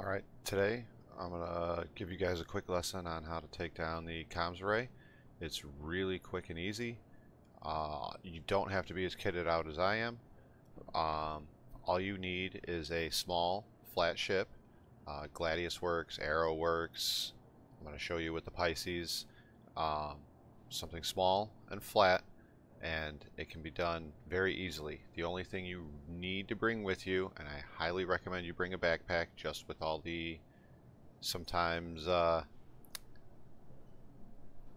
Alright, today I'm going to give you guys a quick lesson on how to take down the comms array. It's really quick and easy. Uh, you don't have to be as kitted out as I am. Um, all you need is a small flat ship. Uh, Gladius works, Arrow works. I'm going to show you with the Pisces. Um, something small and flat and it can be done very easily. The only thing you need to bring with you, and I highly recommend you bring a backpack just with all the sometimes uh,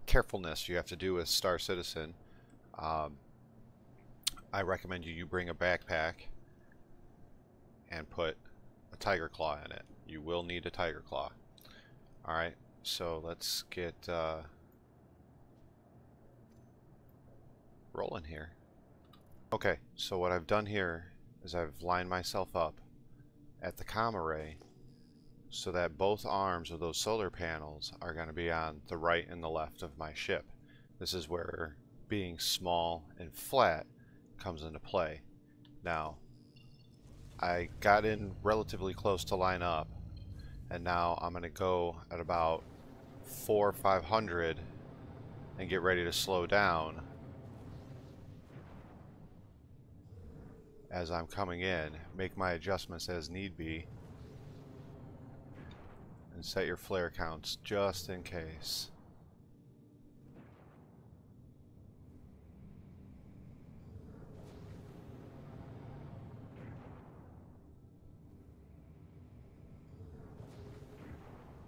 carefulness you have to do with Star Citizen. Um, I recommend you, you bring a backpack and put a tiger claw in it. You will need a tiger claw. Alright, so let's get uh, rolling here. Okay, so what I've done here is I've lined myself up at the comm array so that both arms of those solar panels are going to be on the right and the left of my ship. This is where being small and flat comes into play. Now, I got in relatively close to line up and now I'm going to go at about 4 or 500 and get ready to slow down as I'm coming in. Make my adjustments as need be. And set your flare counts just in case.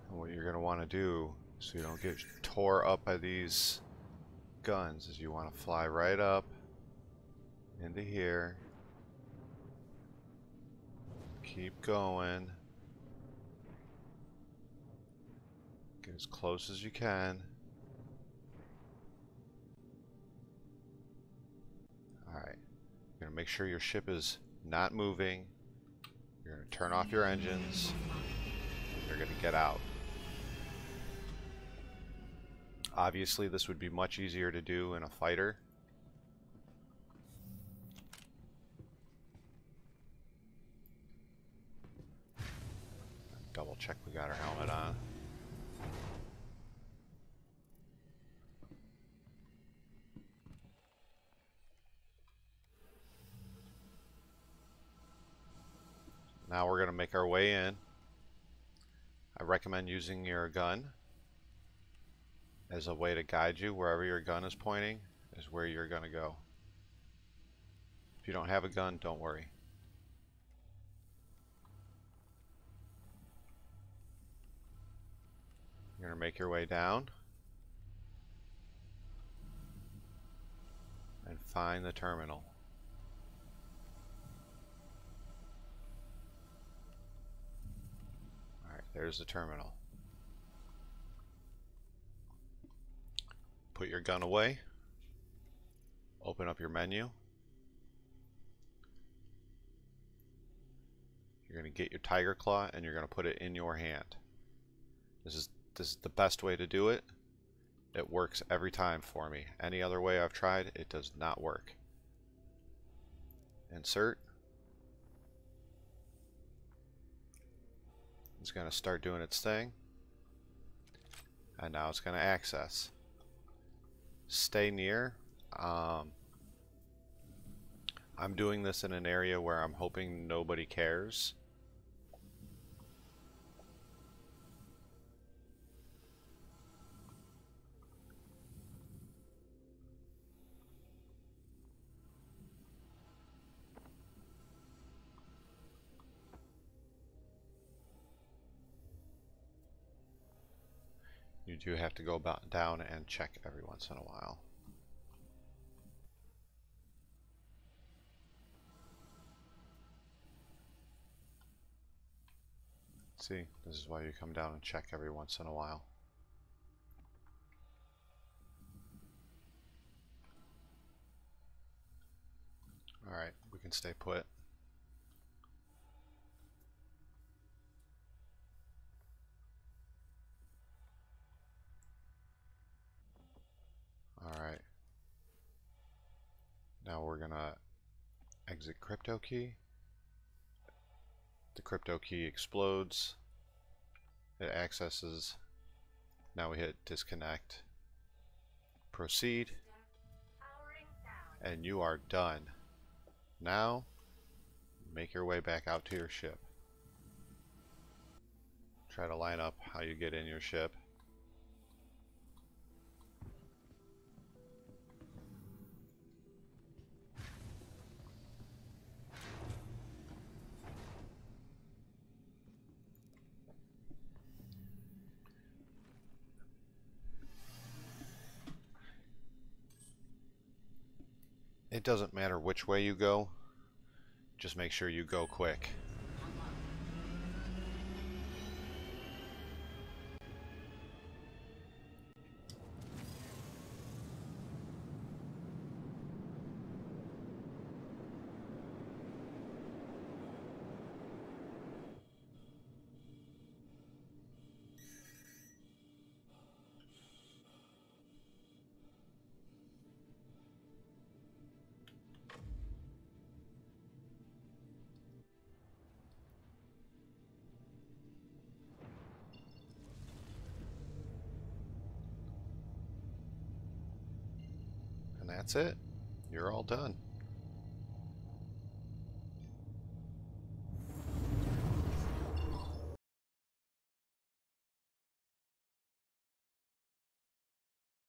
And what you're going to want to do so you don't get tore up by these guns is you want to fly right up into here Keep going. Get as close as you can. Alright. You're going to make sure your ship is not moving. You're going to turn off your engines. You're going to get out. Obviously, this would be much easier to do in a fighter. Double check we got our helmet on. Now we're going to make our way in. I recommend using your gun as a way to guide you wherever your gun is pointing is where you're going to go. If you don't have a gun, don't worry. You're going to make your way down and find the terminal. Alright, there's the terminal. Put your gun away. Open up your menu. You're going to get your tiger claw and you're going to put it in your hand. This is this is the best way to do it. It works every time for me. Any other way I've tried, it does not work. Insert. It's going to start doing its thing. And now it's going to access. Stay near. Um, I'm doing this in an area where I'm hoping nobody cares. You do have to go about down and check every once in a while. See, this is why you come down and check every once in a while. Alright, we can stay put. Alright. Now we're gonna exit crypto key. The crypto key explodes It accesses. Now we hit disconnect. Proceed. And you are done. Now, make your way back out to your ship. Try to line up how you get in your ship. It doesn't matter which way you go, just make sure you go quick. That's it. You're all done.